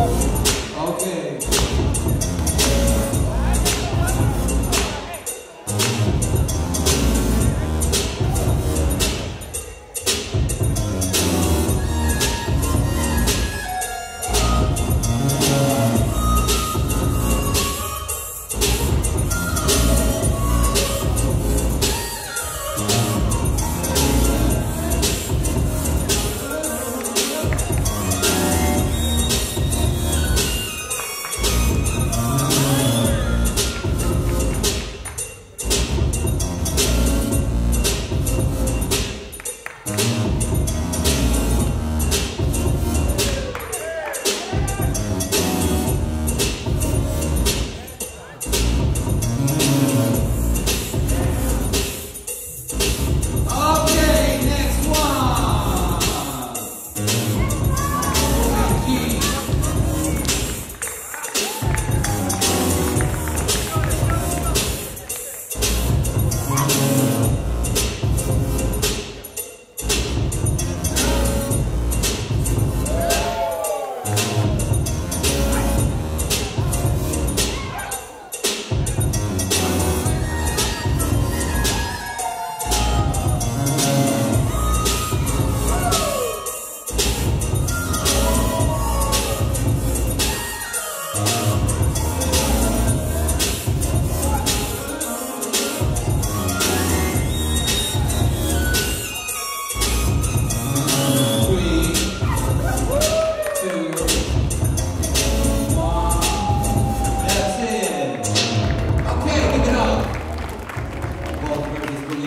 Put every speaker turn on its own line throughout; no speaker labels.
Okay.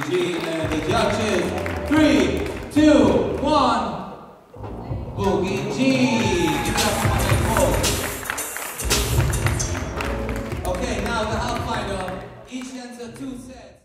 Eugene and the judges. Three, two, one. Boogie G. Give it up for my Okay, now the half final. Each dancer two sets.